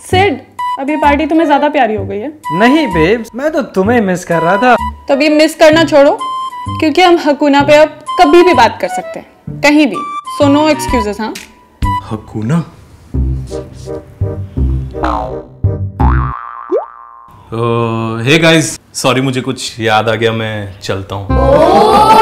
सिड अब ये पार्टी तुम्हें ज़्यादा प्यारी हो गई है। नहीं बेब मैं तो तुम्हें मिस कर रहा था। तो अब ये मिस करना छोड़ो क्योंकि हम हकुना पे अब कभी भी बात कर सकते हैं कहीं भी। सो नो एक्सक्यूजेस हाँ? हकुना? हे गाइस सॉरी मुझे कुछ याद आ गया मैं चलता हूँ।